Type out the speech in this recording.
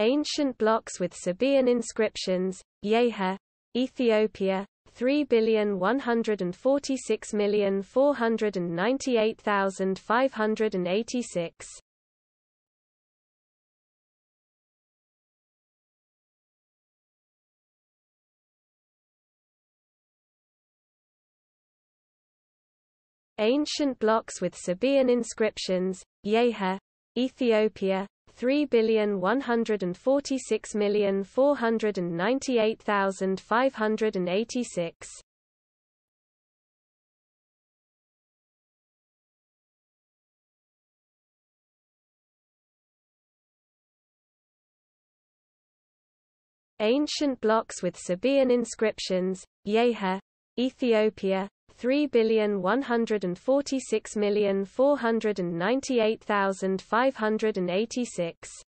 Ancient blocks with Sabaean inscriptions, Yeha, Ethiopia, 3,146,498,586. Ancient blocks with Sabaean inscriptions, Yeha, Ethiopia, 3,146,498,586. Ancient blocks with Sabaean inscriptions, Yeha, Ethiopia, 3,146,498,586